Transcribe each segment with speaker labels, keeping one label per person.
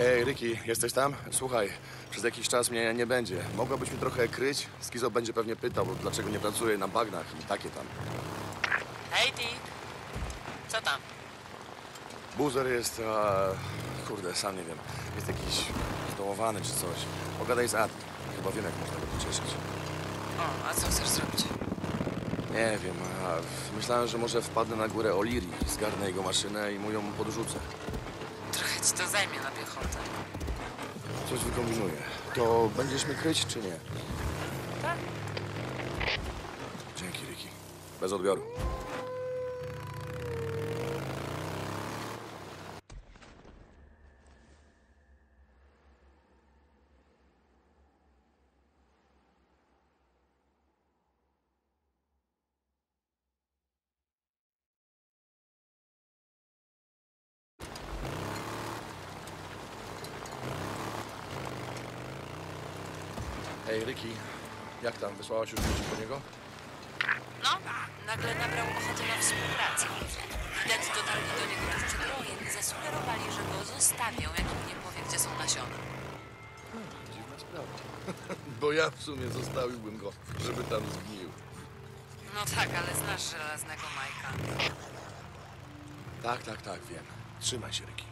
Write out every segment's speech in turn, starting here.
Speaker 1: Ej, Ricky, jesteś tam? Słuchaj, przez jakiś czas mnie nie będzie. Mogłabyś mi trochę kryć? Skizo będzie pewnie pytał, dlaczego nie pracuję na bagnach i takie tam.
Speaker 2: Hej, Dick. Co tam?
Speaker 1: Buzer jest, a, kurde, sam nie wiem, jest jakiś zdołowany czy coś. Pogadaj z Ad. Chyba wiem, jak można go pocieszyć.
Speaker 2: O, a co chcesz zrobić?
Speaker 1: Nie wiem, a myślałem, że może wpadnę na górę Oliri, zgarnę jego maszynę i mu ją podrzucę.
Speaker 2: Ci to zajmie na piechotę.
Speaker 1: Coś wykombinuję. To będziesz mnie kryć, czy nie?
Speaker 2: Tak?
Speaker 1: Dzięki, Ricky. Bez odbioru. Ej, Ricky, jak tam? Wysłałaś już ludzi po niego?
Speaker 2: No, nagle nabrał ochotę na współpracę. Widać dotarli do niego tuż przed rojem i zasugerowali, że go zostawią, jak im nie powie, gdzie są nasiona.
Speaker 1: Dziwna sprawa. Bo ja w sumie zostawiłbym go, żeby tam zgnił.
Speaker 2: No tak, ale znasz żelaznego Majka.
Speaker 1: Tak, tak, tak, wiem. Trzymaj się, Ricky.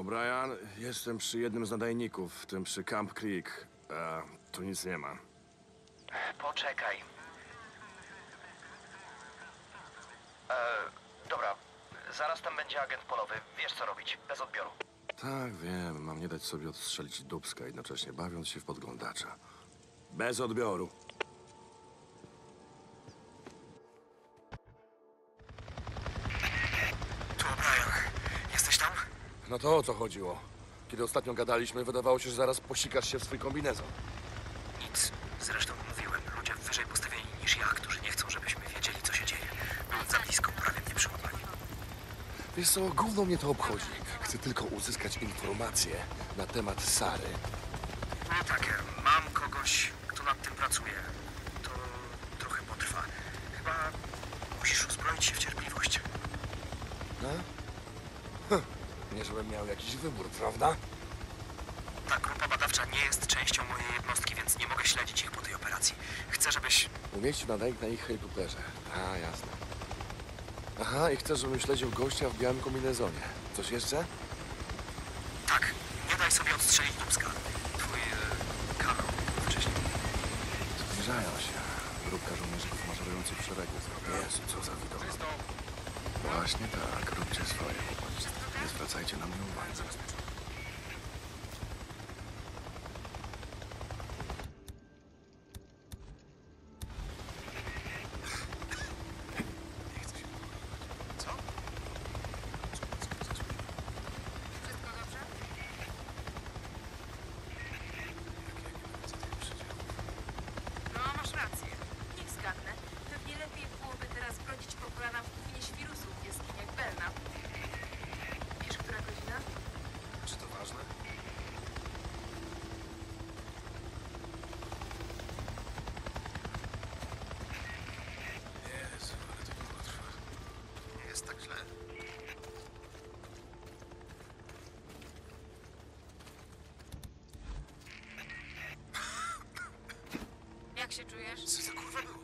Speaker 1: O'Brien, jestem przy jednym z nadajników, w tym przy Camp Creek. E, tu nic nie ma.
Speaker 3: Poczekaj. E, dobra, zaraz tam będzie agent polowy. Wiesz co robić, bez odbioru.
Speaker 1: Tak, wiem. Mam nie dać sobie odstrzelić dubska, jednocześnie bawiąc się w podglądacza. Bez odbioru. No to o co chodziło? Kiedy ostatnio gadaliśmy, wydawało się, że zaraz posikasz się w swój kombinezon.
Speaker 3: Nic. Zresztą mówiłem, ludzie wyżej postawieni niż ja, którzy nie chcą, żebyśmy wiedzieli, co się dzieje. Byłem za blisko, prawie mnie przyłapali.
Speaker 1: Wiesz co, gówno mnie to obchodzi. Chcę tylko uzyskać informacje na temat Sary.
Speaker 3: No tak, e, mam kogoś, kto nad tym pracuje. To trochę potrwa. Chyba musisz uzbroić się w cierpliwość.
Speaker 1: No? Hm. Nie, żebym miał jakiś wybór, prawda?
Speaker 3: Ta grupa badawcza nie jest częścią mojej jednostki, więc nie mogę śledzić ich po tej operacji. Chcę,
Speaker 1: Umieścił nadajnik na ich helikopterze. A, jasne. Aha, i chcesz, żebym śledził gościa w białym kombinezonie. Coś jeszcze?
Speaker 3: Tak, nie daj sobie odstrzelić Dubska. Twój e, Karol wcześniej.
Speaker 1: Zbliżają się. Grupka żołnierzyków maszerujących w szeregu. Jezu, co za widok. Właśnie tak, róbcie swoje. Nie zwracajcie na mnie uwagi.
Speaker 4: No, masz rację. Niech zgadnę. Pewnie lepiej byłoby teraz brodzić po kolanach w kuchni świrusów w jaskiniach Belna. Wiesz, która godzina?
Speaker 1: Czy to ważne? Jezu, ale to długo trwa. Nie jest tak źle.
Speaker 4: Jak się czujesz?
Speaker 1: Co za kurwa było?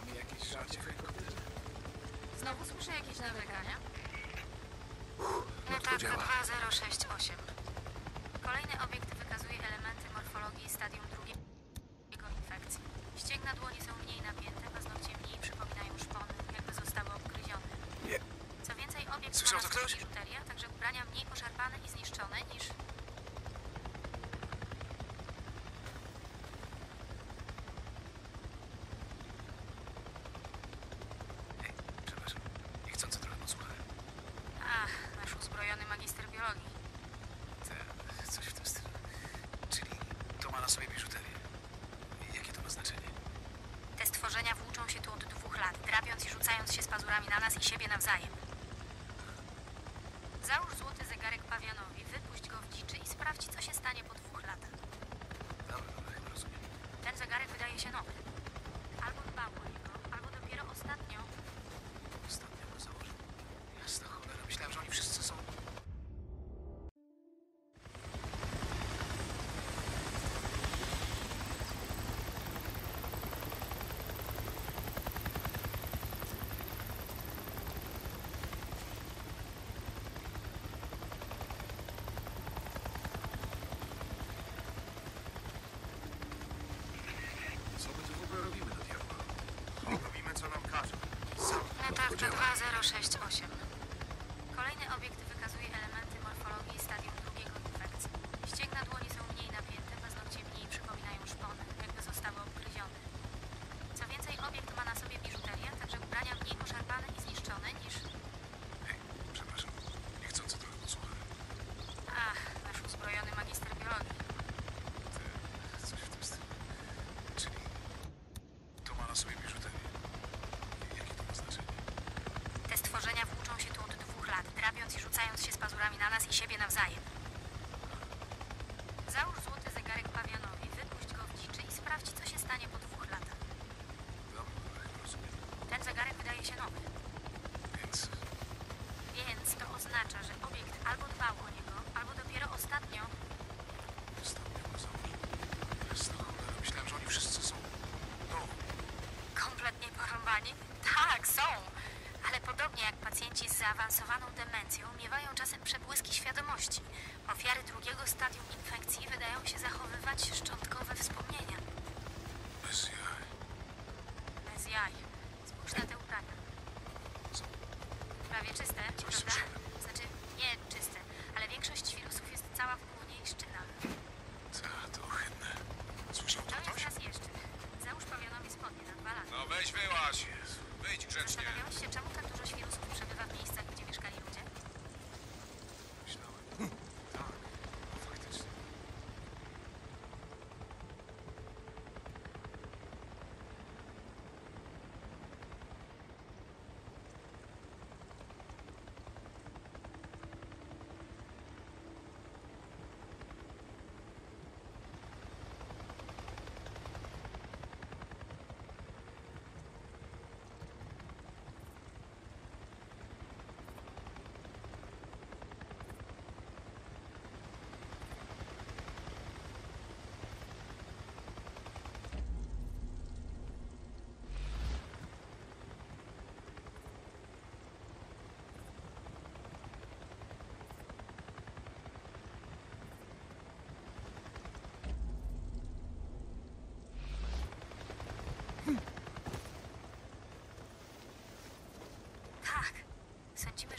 Speaker 1: Mamy jakieś żarcie w helikopterze?
Speaker 4: Znowu słyszę jakieś nalegania?
Speaker 1: No to działa.
Speaker 5: 2068.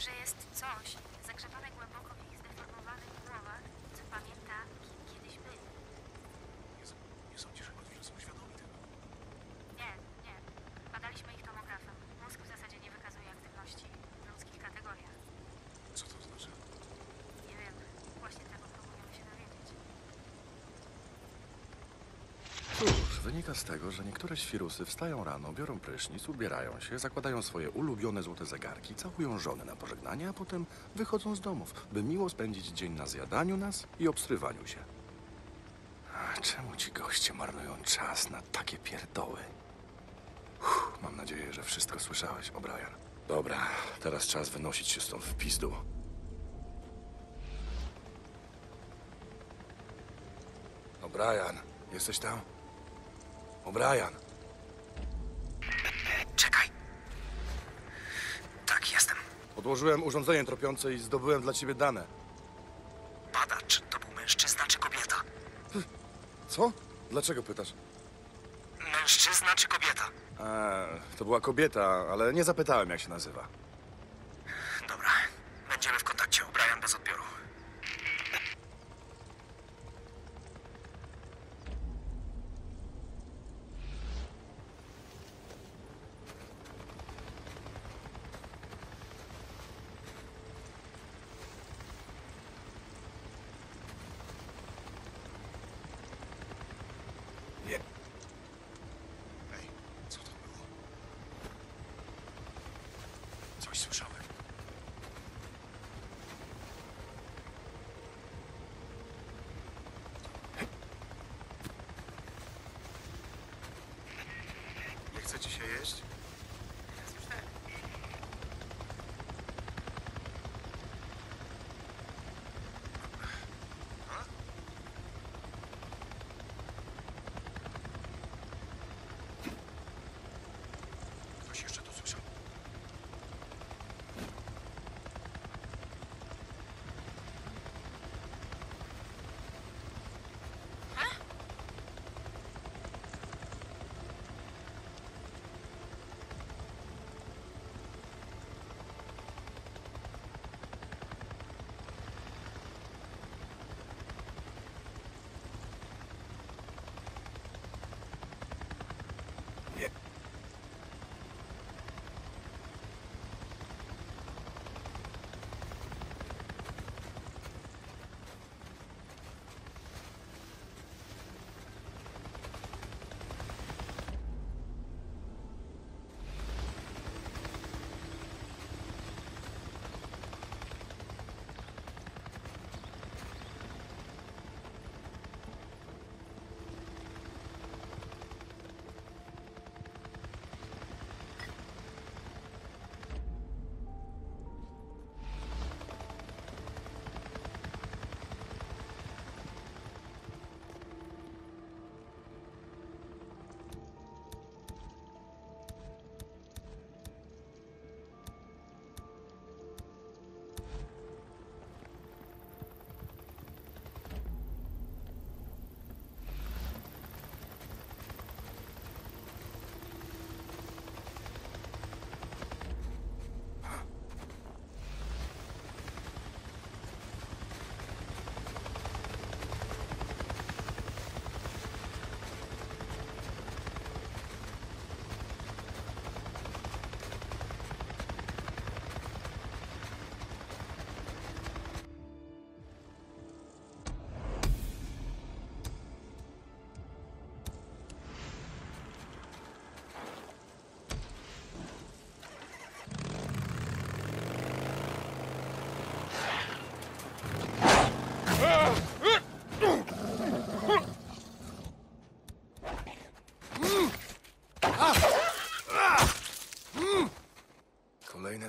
Speaker 3: że
Speaker 5: jest coś zagrzebane głęboko.
Speaker 1: wynika z tego, że niektóre świrusy wstają rano, biorą prysznic, ubierają się, zakładają swoje ulubione złote zegarki, całują żony na pożegnanie, a potem wychodzą z domów, by miło spędzić dzień na zjadaniu nas i obstrywaniu się. A czemu ci goście marnują czas na takie pierdoły? Uff, mam nadzieję, że wszystko słyszałeś, O'Brien. Dobra, teraz czas wynosić się stąd w pizdu. O'Brien, jesteś tam? O'Brien.
Speaker 3: Czekaj. Tak, jestem.
Speaker 1: Odłożyłem urządzenie tropiące i zdobyłem dla ciebie dane.
Speaker 3: Badacz to był mężczyzna czy kobieta?
Speaker 1: Co? Dlaczego pytasz?
Speaker 3: Mężczyzna czy kobieta?
Speaker 1: Eee, to była kobieta, ale nie zapytałem, jak się nazywa.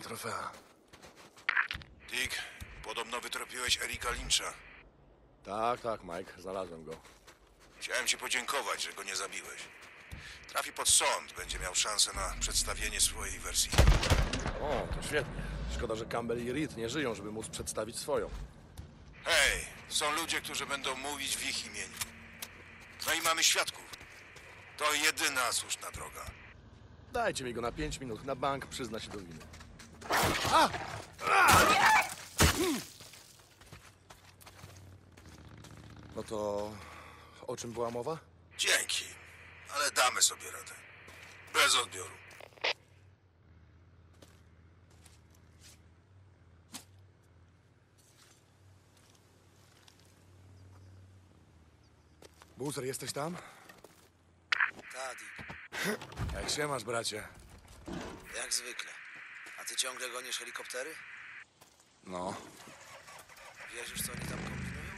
Speaker 1: Trofea.
Speaker 6: Dick, podobno wytropiłeś Erika Lyncha.
Speaker 1: Tak, tak, Mike, znalazłem go.
Speaker 6: Chciałem ci podziękować, że go nie zabiłeś. Trafi pod sąd, będzie miał szansę na przedstawienie swojej wersji.
Speaker 1: O, to świetnie. Szkoda, że Campbell i Reed nie żyją, żeby móc przedstawić swoją.
Speaker 6: Hej, są ludzie, którzy będą mówić w ich imieniu. No i mamy świadków. To jedyna słuszna droga.
Speaker 1: Dajcie mi go na 5 minut. Na bank przyzna się do winy. No to o czym była mowa?
Speaker 6: Dzięki, ale damy sobie radę. Bez odbioru.
Speaker 1: Buzer, jesteś tam?
Speaker 7: Tadi,
Speaker 1: Jak się masz, bracie?
Speaker 7: jak zwykle. A ty ciągle gonisz helikoptery?
Speaker 1: No,
Speaker 7: Wiesz już, co oni tam kombinują?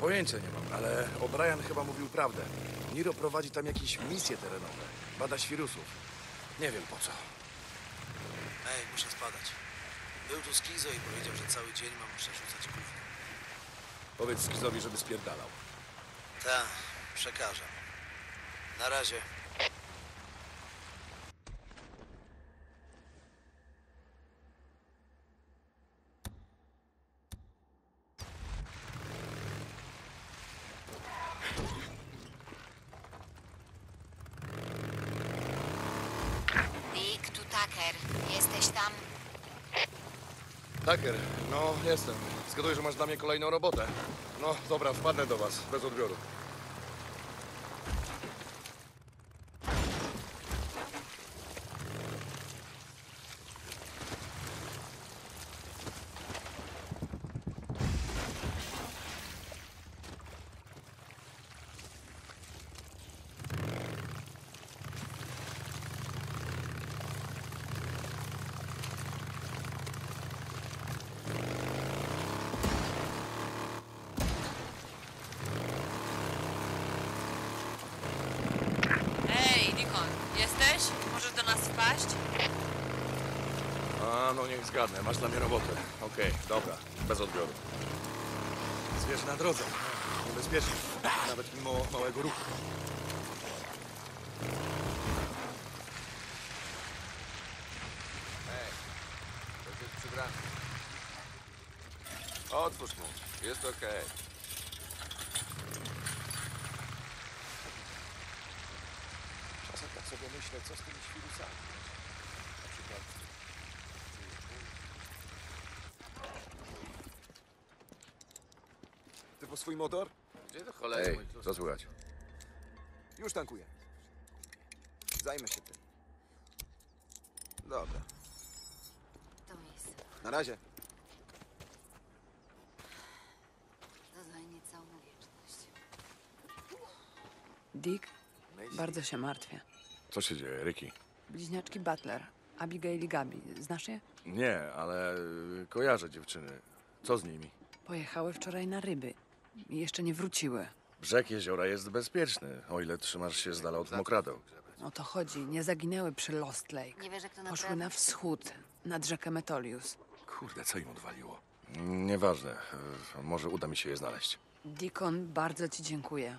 Speaker 1: pojęcia nie mam, ale O'Brien chyba mówił prawdę. Niro prowadzi tam jakieś misje terenowe. Bada świrusów. Nie wiem po co.
Speaker 7: Ej, muszę spadać. Był tu Skizo i powiedział, że cały dzień mam przerzucać gówno.
Speaker 1: Powiedz Skizowi, żeby spierdalał.
Speaker 7: Ta, przekażę. Na razie.
Speaker 8: Dick, tu Tucker. Jesteś tam?
Speaker 1: Tucker, no jestem. Zgaduję, że masz dla mnie kolejną robotę. No dobra, wpadnę do was, bez odbioru. Zgadnę, masz dla mnie robotę. Okej, dobra, bez odbioru. Zwierzę na drodze. Niebezpiecznie, nawet mimo małego ruchu. Hej, to jest przybrany. Otwórz mu, jest okej. Czasem tak sobie myślę, co z tymi świrusami. Na przykład
Speaker 9: Ty po swój motor?
Speaker 1: Gdzie to cholery? Ej, co słychać?
Speaker 9: Już tankuję. Zajmę się tym. Dobra,
Speaker 8: To jest.
Speaker 9: na razie.
Speaker 8: To zajmie całą wieczność.
Speaker 10: Dick, bardzo się martwię.
Speaker 1: Co się dzieje, Ricky?
Speaker 10: Bliźniaczki Butler, Abigail i Gabi. Znasz je?
Speaker 1: Nie, ale y, kojarzę dziewczyny. Co z nimi?
Speaker 10: Pojechały wczoraj na ryby. I jeszcze nie wróciły.
Speaker 1: Brzeg jeziora jest bezpieczny, o ile trzymasz się z dala od mokradeł.
Speaker 10: O to chodzi. Nie zaginęły przy Lost Lake.
Speaker 8: Nie wierzę, kto
Speaker 10: Poszły
Speaker 8: naprawdę...
Speaker 10: na wschód, nad rzekę Metolius.
Speaker 1: Kurde, co im odwaliło? Nieważne, może uda mi się je znaleźć.
Speaker 10: Deacon, bardzo ci dziękuję.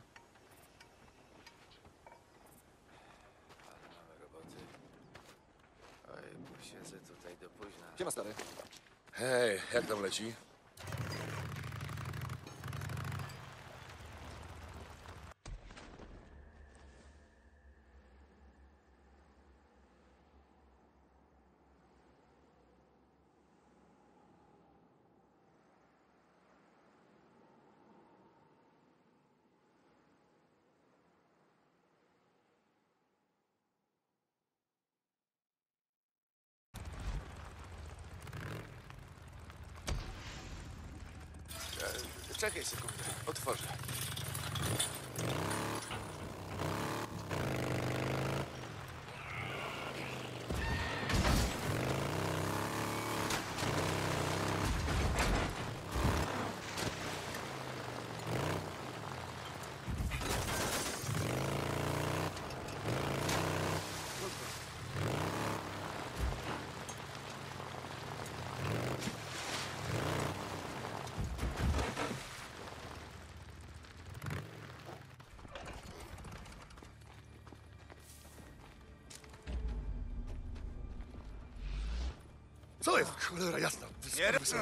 Speaker 7: Oj, siedzę tutaj do późna.
Speaker 9: Siema stary.
Speaker 1: Hej, jak tam leci?
Speaker 7: Czekaj sekundę, otworzę.
Speaker 1: そうです。これらやつだぶつかりまし、ス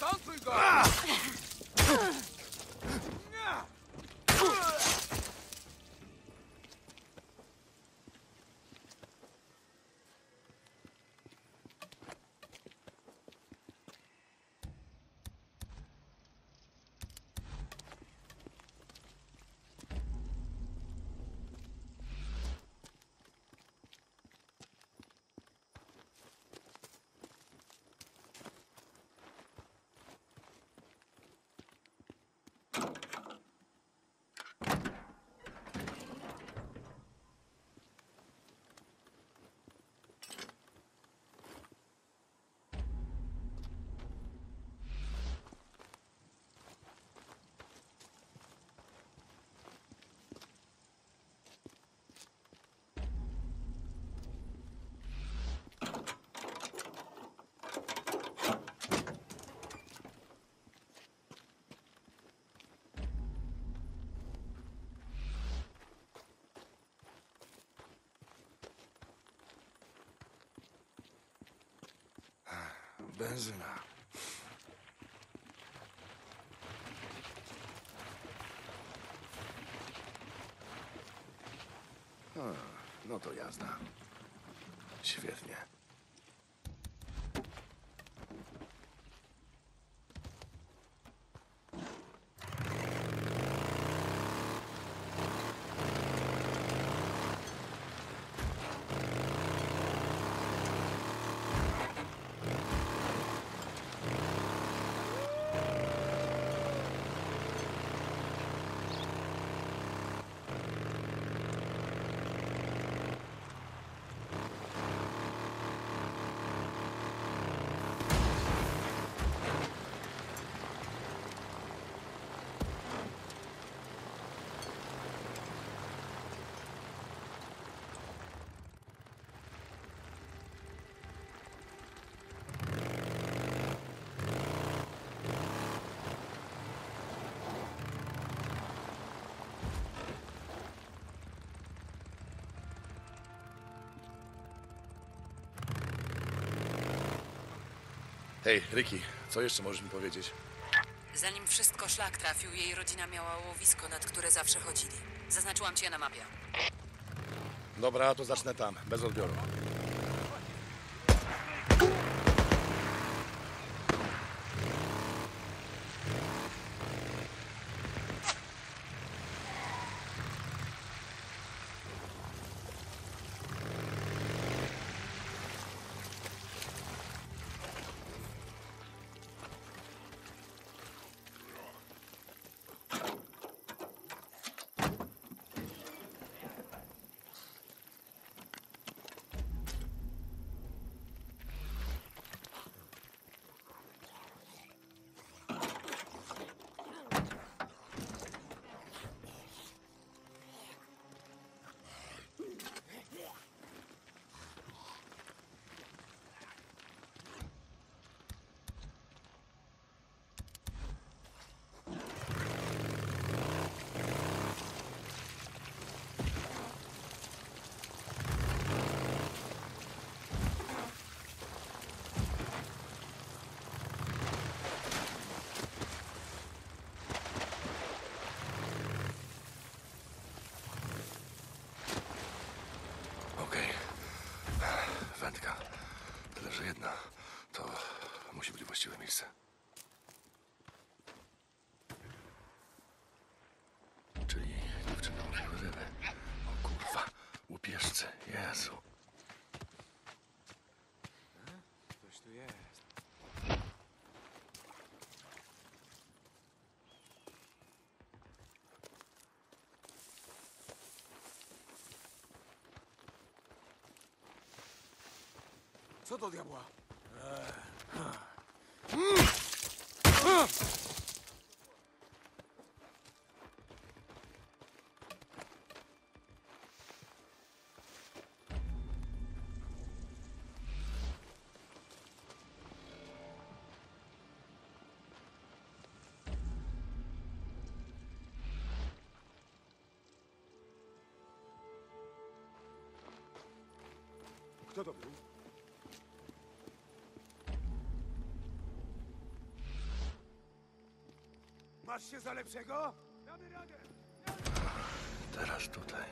Speaker 9: タンプ
Speaker 1: Benzyna. A, no to jazda. Świetnie. Hej, Ricky, co jeszcze możesz mi powiedzieć?
Speaker 10: Zanim wszystko szlak trafił, jej rodzina miała łowisko, nad które zawsze chodzili. Zaznaczyłam cię na mapie.
Speaker 1: Dobra, to zacznę tam, bez odbioru.
Speaker 4: 저
Speaker 9: 도대보아저도모르고 Masz się za lepszego? Damy radę!
Speaker 4: Teraz tutaj.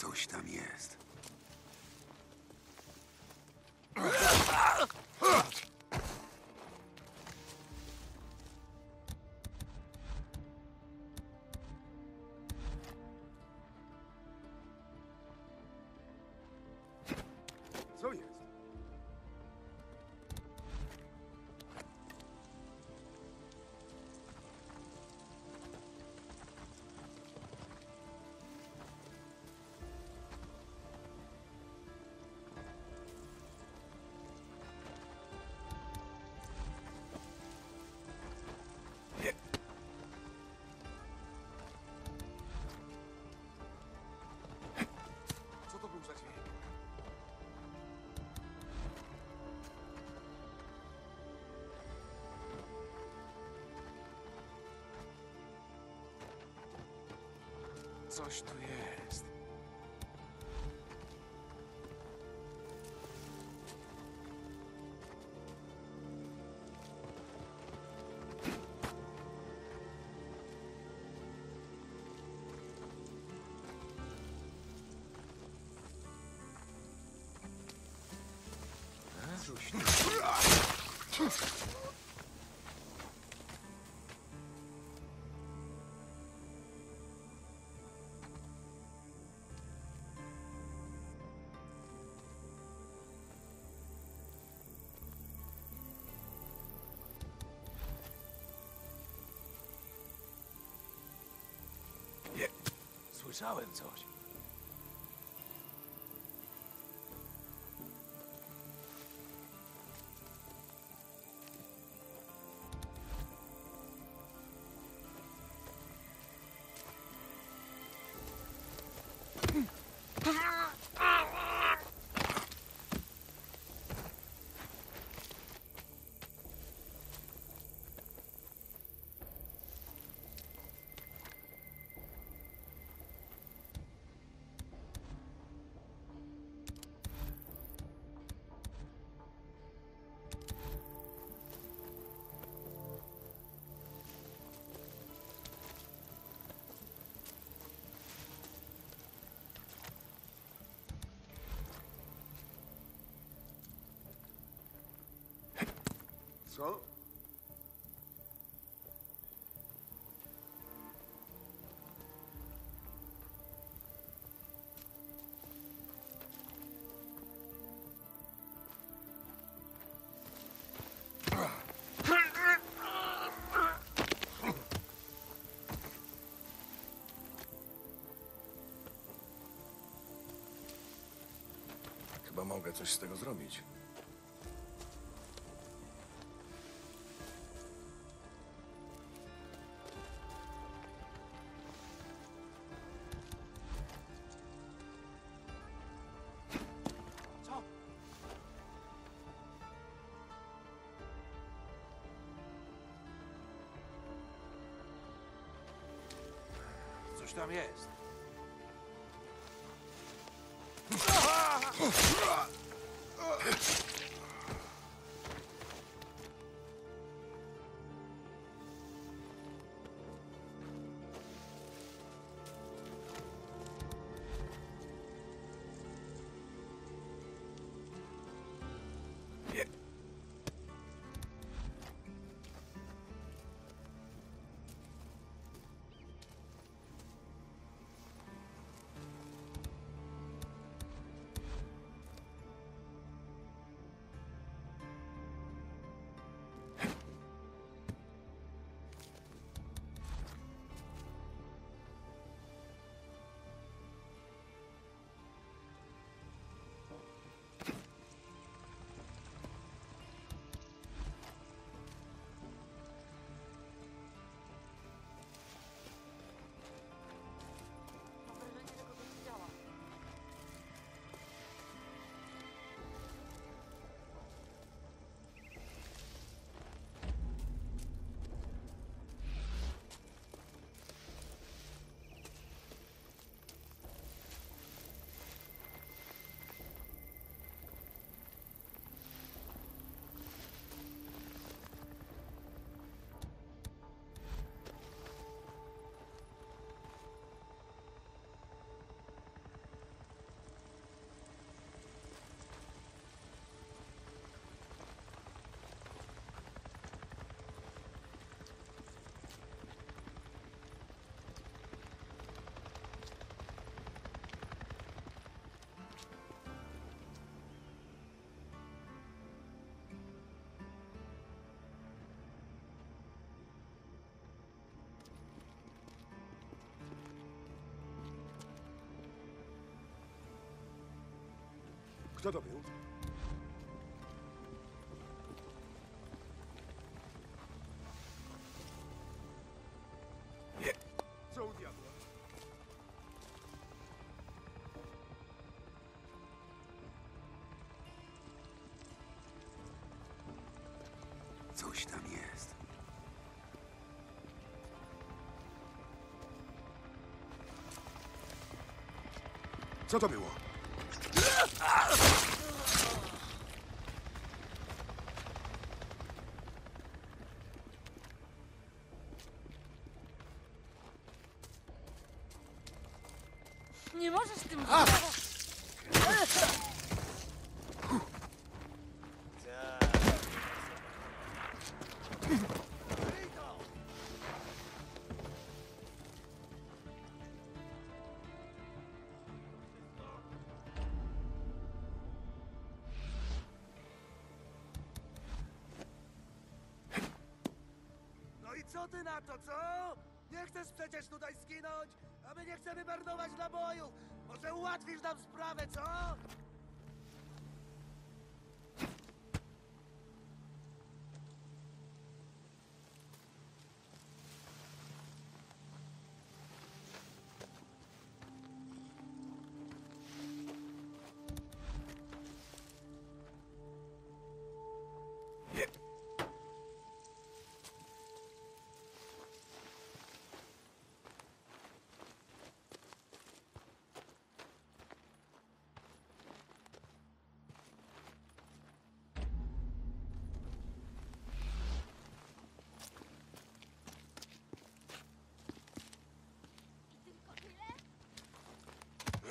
Speaker 11: Coś tam jest.
Speaker 9: Coś tu jest. Coś
Speaker 11: Słyszałem coś. Co?
Speaker 1: Chyba mogę coś z tego zrobić.
Speaker 11: Kto to był? Co u diabła?
Speaker 12: Coś tam jest.
Speaker 11: Co to było?
Speaker 4: Ugh!
Speaker 11: Co ty na to, co? Nie chcesz przecież tutaj skinąć? A my nie chcemy marnować nabojów! Może ułatwisz nam sprawę, co?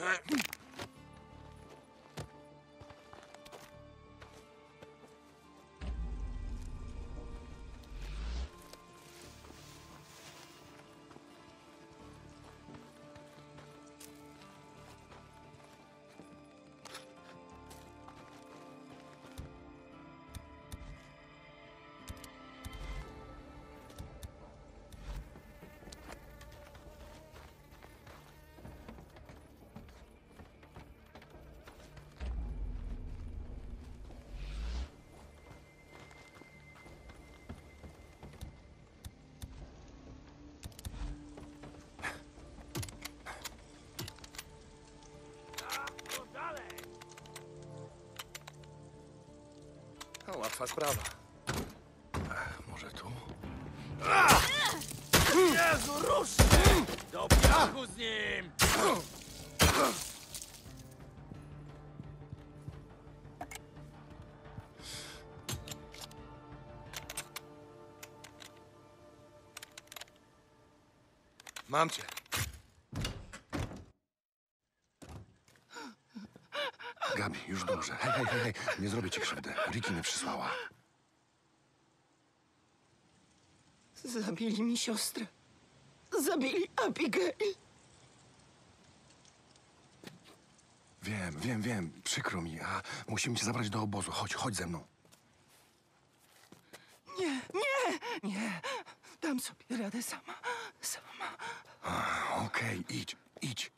Speaker 13: Huh? Łatwa sprawa.
Speaker 1: Ech, może tu?
Speaker 9: Jezu, rusz się! Do piachu z nim!
Speaker 13: Mam cię.
Speaker 1: Gabi, już dobrze. Hej, hej, hej. Nie zrobię ci krzywdy. Ricky mnie przysłała.
Speaker 14: Zabili mi siostrę. Zabili Abigail.
Speaker 1: Wiem, wiem, wiem. Przykro mi, a musimy cię zabrać do obozu. Chodź, chodź ze mną.
Speaker 14: Nie, nie, nie. Dam sobie radę sama. Sama.
Speaker 1: Okej, idź, idź.